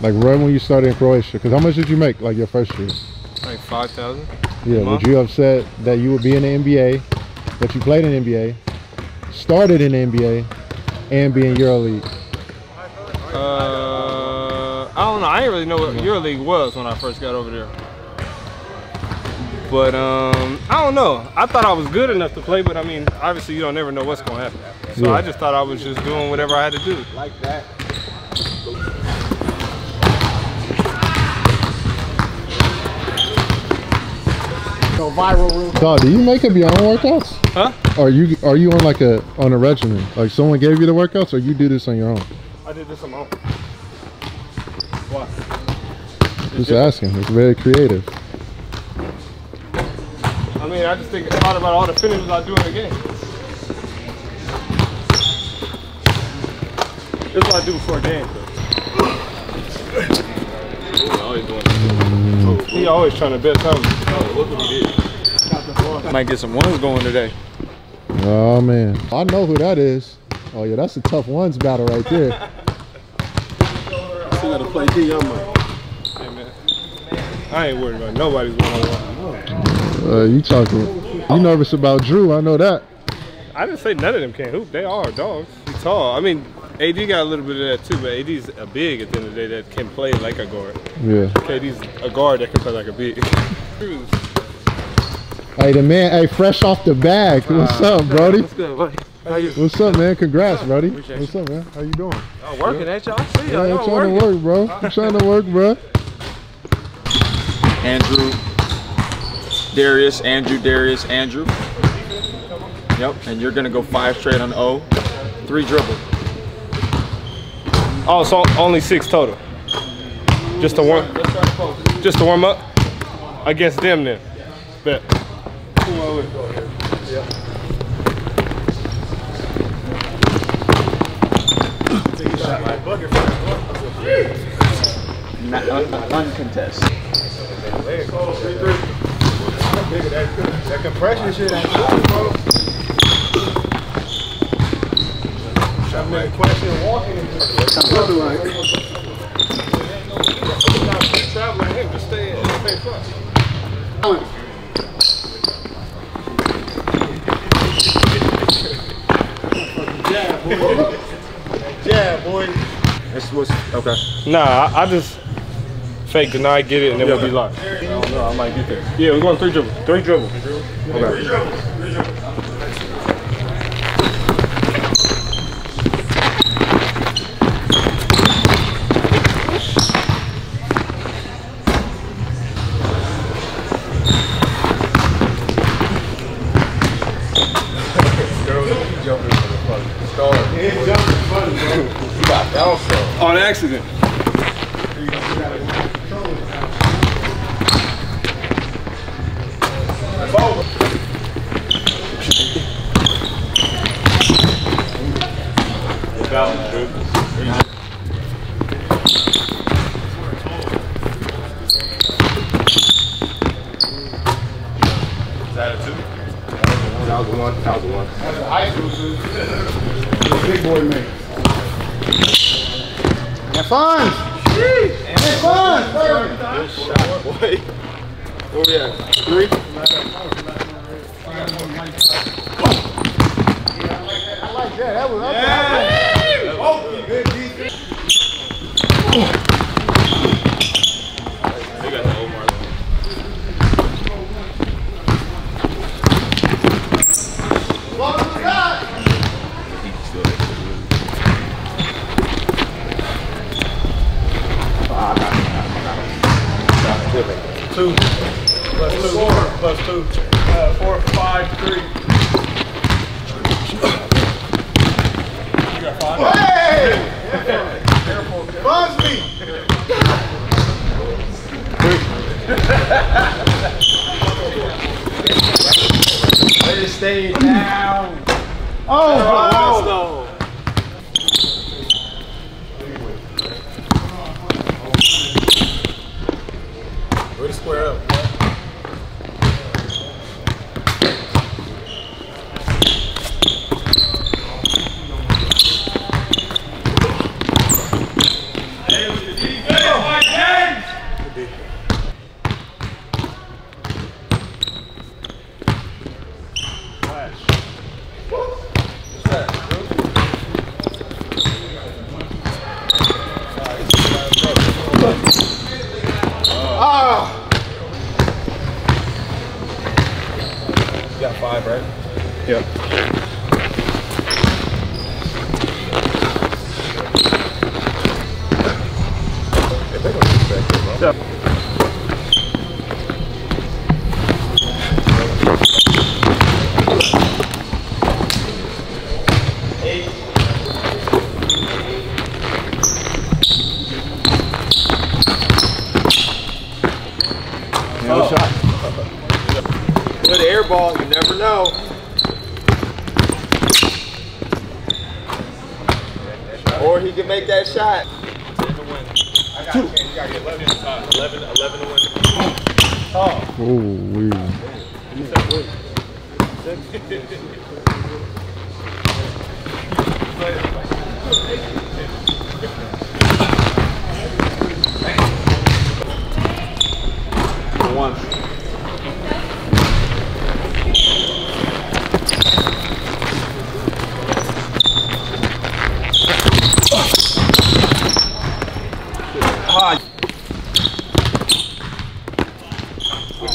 Like right when you started in Croatia? Because how much did you make like your first year? Like five thousand. Yeah, month? would you have said that you would be in the NBA, that you played in the NBA, started in the NBA, and be in EuroLeague? Uh, I don't know. I didn't really know what EuroLeague was when I first got over there. But um, I don't know. I thought I was good enough to play, but I mean, obviously you don't never know what's gonna happen. So Yeah. I just thought I was just doing whatever I had to do. Like that. No viral real Dog, do you make up your own workouts? Huh? Are you are you on like a on a regimen? Like someone gave you the workouts, or you do this on your own? I did this on my own. Why? Just asking. It's very creative. I mean, I just think thought about all the finishes I do in the game. This is what I do before a game. He always trying to bet something. Might get some ones going today. Oh man, I know who that is. Oh yeah, that's a tough ones battle right there. Still gotta play D, I'm like, Hey, man. I ain't worried about nobody's one on one. Uh, you talking? You nervous about Drew? I know that. I didn't say none of them can't hoop. They are dogs. He's tall. I mean, AD got a little bit of that too, but AD's a big at the end of the day that can play like a guard. Yeah. KD's a guard that can play like a big. Hey, the man. Hey, fresh off the bag. What's up, Brody? What's good, buddy? How you? What's up, man? Congrats, Brody. Appreciate What's up, man? How you doing? I'm working at y'all. See Yeah, y'all. I'm trying working. to work, bro. I'm trying to work, bro. Andrew, Darius, Andrew, Darius, Andrew. Yep, and you're gonna go five straight on O, three dribble. Oh, so only six total. Just to warm, just to warm up against them then. Bet. Who am I with? Not, un, uncontested. that compression shit ain't good, bro. That make question walking in here. like, Traveling him, just stay in, stay front. Yeah, boy. This was okay. Nah, I, I just fake deny, get it, and then we'll be live. I don't know, I might get there. Yeah, we're going three dribble. Three dribble. Okay. Big boy man. Have fun. Have fun. Where we at? Three? I like that. That was yeah. Oh, good defense. Welcome to God. Two. Plus two. Plus two. Uh, four, five, three. You got five? Hey! Buzz me. Let it stay down. Oh, wow. Way to square up. got five, right? Yep. With make that shot. 10 to win. I got 10. You got 11. 11, 11 to win. Oh. Oh, wee. Six.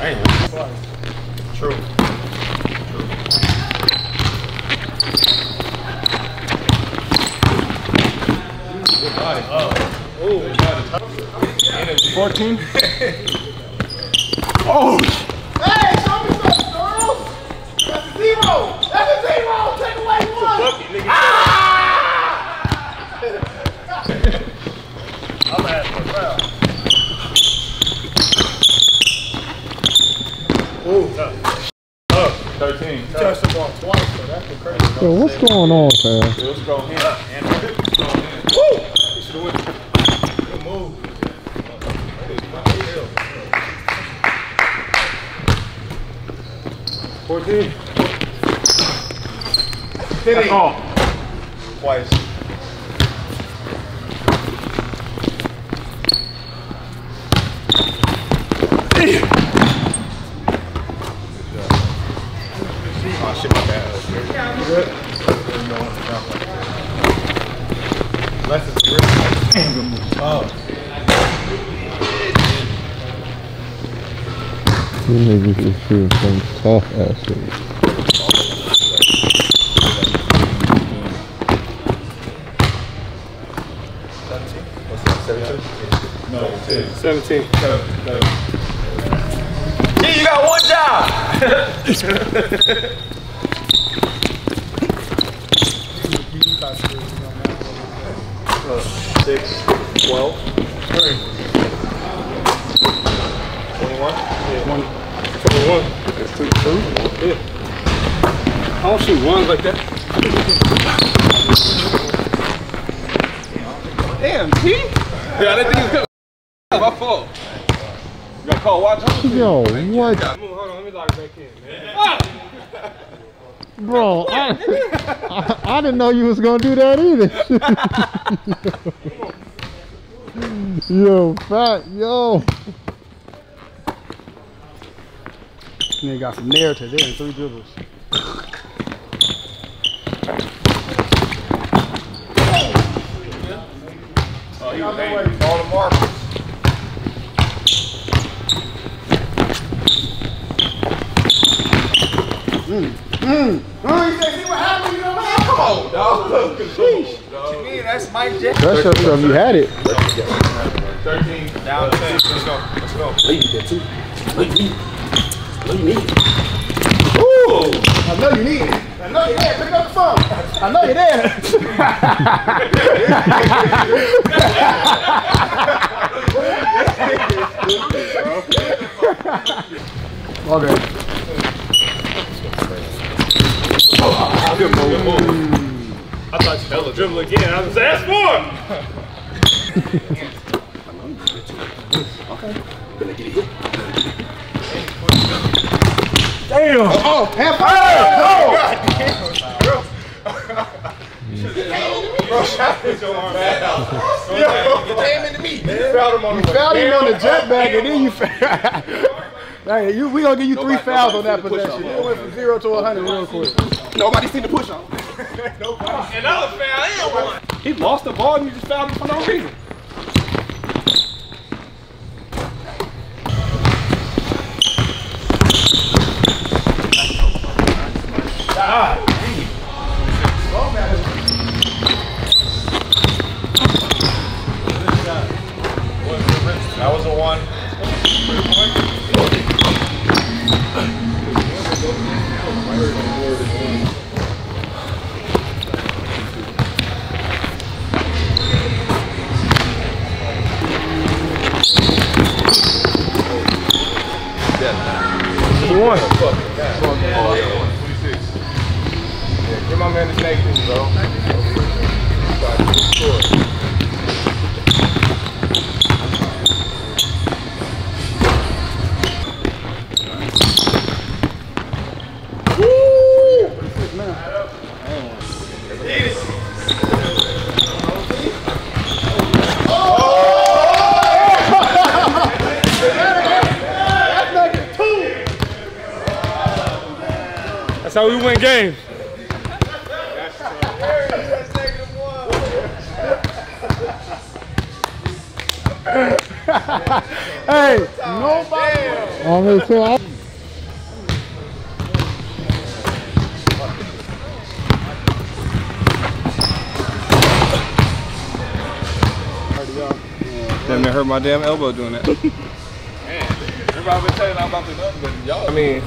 Yo. True. Fourteen. Hey, show oh, me something, girls. That's a zero. That's a zero. Take away one. I'm asking for foul. Thirteen. Touched the ball twice, so that's the crazy. Yo, what's going on, fam? Let's go. Good move. Fourteen. Hit it. Oh. Twice. Oh shit, my bad. You niggas is shooting some tough ass shit. Seventeen. Yeah, you got one job. Six. Twelve. Twenty-one. One. Twenty-one. That's two. Two? Yeah. I don't shoot ones like that. Damn, T? Yeah, I didn't think he was coming. My fault. You got call watch? Yo, what? Hold on, let me lock back in, man. Bro, I, I, I didn't know you was gonna do that either. yo, fat, yo. Nigga got some narrative there in three dribbles. Oh, he was angry. All the marbles. Mm. Mm-hmm. Oh, you say, see what happened? You know what happened? Come on, Dog. What you mean? That's Mike Jackson. That shows some you had it. 13. Down 10. Let's go. Let's go. Ooh, I know you need it. I know you're there. Pick up the phone. I know you're there. okay. Good move. Good move. I thought you hella dribble again. I was like, that's four. Damn. Oh, half oh, You fouled him on the jetback, and then you fouled. Hey, you, we gonna give you three fouls on that possession. It went from zero to 100 real quick. Nobody seen the push on. Foul and one. He lost the ball and you just fouled him for no reason. That Give my man his negative, bro. That's how we win games. Hey, nobody. On the top. Damn, it hurt my damn elbow doing that. Everybody been saying I'm about to know, but y'all. I mean,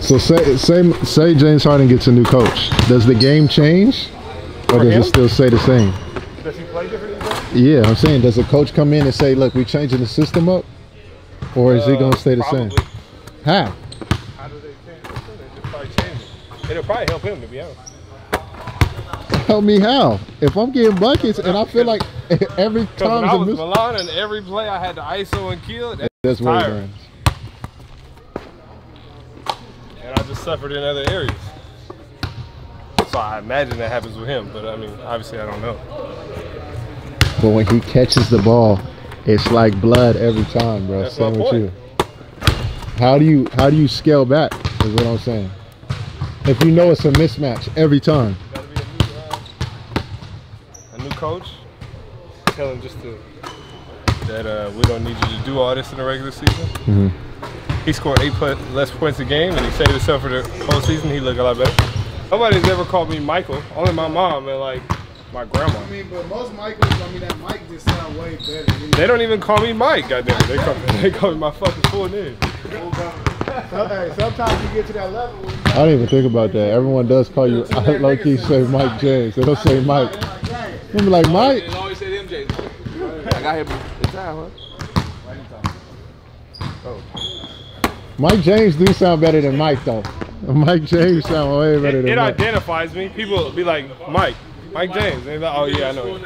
So say say say James Harden gets a new coach. Does the game change, or does him? it still stay the same? does he play different? Yeah, I'm saying, does the coach come in and say, "Look, we're changing the system up," or is he gonna uh, stay the same? How? How do they change it? They just probably change it. It'll probably help him to be honest. Help me how. If I'm getting buckets and I feel like every when I time was Milan and every play I had to ISO and kill, that that's what and I just suffered in other areas. So I imagine that happens with him, but I mean, obviously I don't know. But when he catches the ball, it's like blood every time, bro. That's Same with you. How do you how do you scale back? Is what I'm saying. If you know it's a mismatch every time. Got to be a new, uh, a new coach. Tell him just to that uh, we don't need you to do all this in the regular season. Mhm. He scored eight put, less points a game, and he saved himself for the whole season. He looked a lot better. Nobody's ever called me Michael. Only my mom and like my grandma. I mean, but most Michaels, I mean, that Mike just sound way better. Than They don't even call me Mike. Goddamn, they call me, they call me my fucking full name. Hey, sometimes you get to that level. I didn't even think about that. Everyone does call you I low key say Mike James. They don't say Mike. They be like Mike. They always say MJ. I got him in time, huh? Oh. Mike James do sound better than Mike though. Mike James sound way better It, than it Mike. identifies me. People be like Mike, Mike James. And they're like, oh yeah, I know.